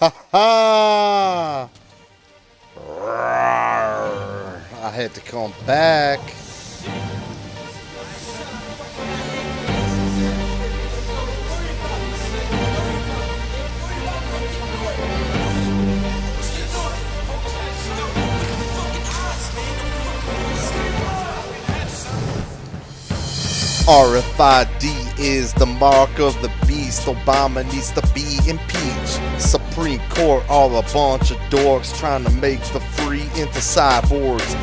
Ha ha! I had to come back. RFID is the mark of the beast. Obama needs to be impeached. Supreme Court are a bunch of dorks trying to make the free into cyborgs.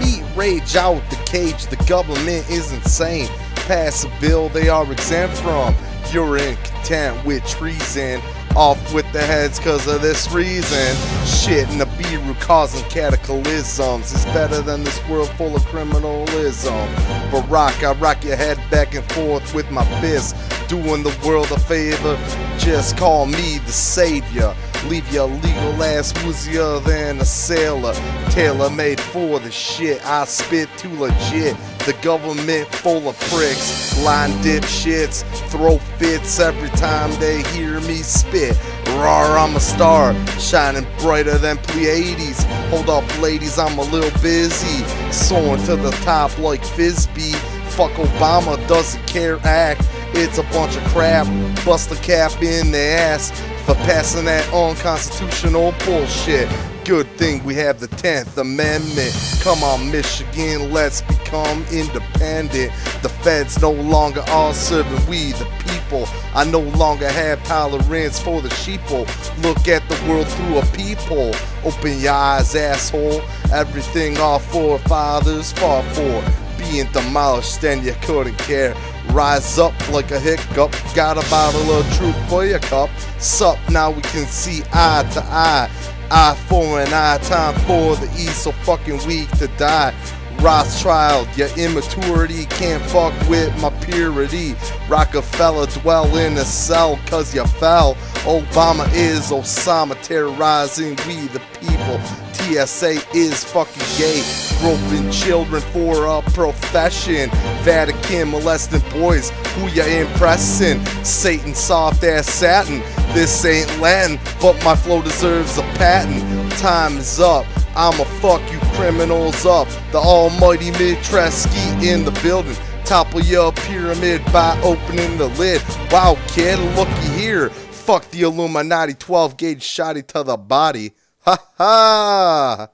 Meat rage out the cage. The government is insane. Pass a bill they are exempt from. You're in contempt with treason. Off with the heads cause of this reason. Shit in the Beirut causing cataclysms is better than this world full of criminalism. Barack, I rock your head back and forth with my fist. Doing the world a favor, just call me the savior. Leave your legal ass woozier than a sailor. Tailor made for the shit I spit too legit. The government full of pricks, blind dipshits, throw fits every time they hear me spit. Rawr, I'm a star, shining brighter than Pleiades. Hold up, ladies, I'm a little busy. Soaring to the top like Frisbee. Fuck Obama, doesn't care act. It's a bunch of crap. Bust a cap in the ass for passing that unconstitutional bullshit. Good thing we have the 10th Amendment. Come on, Michigan, let's become independent. The feds no longer are serving we, the people. I no longer have tolerance for the sheeple. Look at the world through a peephole. Open your eyes, asshole. Everything our forefathers fought for being demolished and you couldn't care. Rise up like a hiccup, got a bottle of truth for your cup. Sup, now we can see eye to eye. Eye for an eye, time for the E, so fucking weak to die. Rothschild, your immaturity can't fuck with my purity. Rockefeller dwell in a cell cause you fell. Obama is Osama terrorizing we the people. TSA is fucking gay, groping children for a profession. Vatican molesting boys, who ya impressing? Satan soft ass satin, this ain't Latin, but my flow deserves a patent. Time is up. I'ma fuck you criminals up. The almighty Mitreski in the building. Topple your pyramid by opening the lid. Wow, kid, looky here. Fuck the Illuminati 12 gauge shotty to the body. Ha ha!